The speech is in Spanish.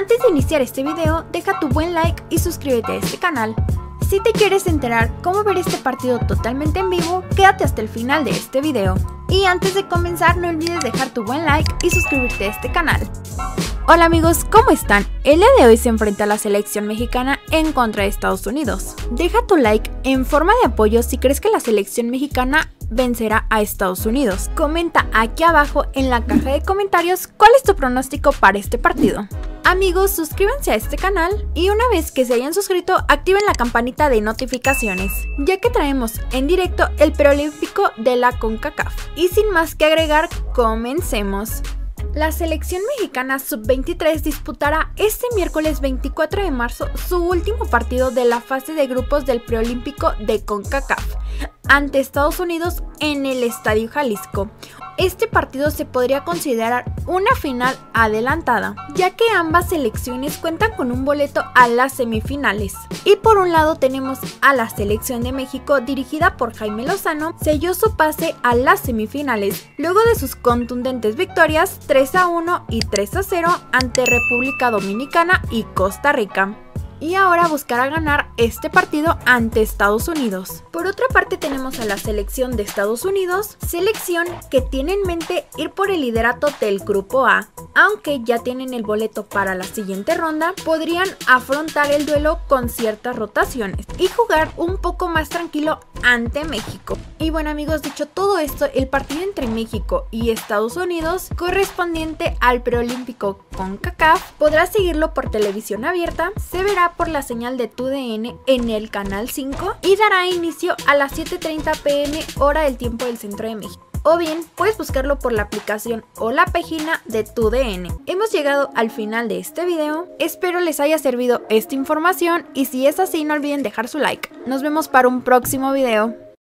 Antes de iniciar este video, deja tu buen like y suscríbete a este canal. Si te quieres enterar cómo ver este partido totalmente en vivo, quédate hasta el final de este video. Y antes de comenzar no olvides dejar tu buen like y suscribirte a este canal. Hola amigos, ¿cómo están? El día de hoy se enfrenta a la selección mexicana en contra de Estados Unidos. Deja tu like en forma de apoyo si crees que la selección mexicana vencerá a Estados Unidos. Comenta aquí abajo en la caja de comentarios cuál es tu pronóstico para este partido. Amigos, suscríbanse a este canal y una vez que se hayan suscrito, activen la campanita de notificaciones, ya que traemos en directo el preolímpico de la CONCACAF. Y sin más que agregar, comencemos. La selección mexicana sub-23 disputará este miércoles 24 de marzo su último partido de la fase de grupos del preolímpico de CONCACAF ante Estados Unidos en el Estadio Jalisco. Este partido se podría considerar una final adelantada, ya que ambas selecciones cuentan con un boleto a las semifinales. Y por un lado tenemos a la selección de México dirigida por Jaime Lozano, selló su pase a las semifinales, luego de sus contundentes victorias 3 a 1 y 3 a 0 ante República Dominicana y Costa Rica y ahora buscará ganar este partido ante Estados Unidos. Por otra parte tenemos a la selección de Estados Unidos, selección que tiene en mente ir por el liderato del grupo A. Aunque ya tienen el boleto para la siguiente ronda, podrían afrontar el duelo con ciertas rotaciones y jugar un poco más tranquilo ante México. Y bueno amigos, dicho todo esto, el partido entre México y Estados Unidos correspondiente al preolímpico con CACAF podrá seguirlo por televisión abierta, se verá por la señal de TUDN en el canal 5 y dará inicio a las 7.30 pm hora del tiempo del centro de México o bien puedes buscarlo por la aplicación o la página de TUDN. Hemos llegado al final de este video, espero les haya servido esta información y si es así no olviden dejar su like. Nos vemos para un próximo video.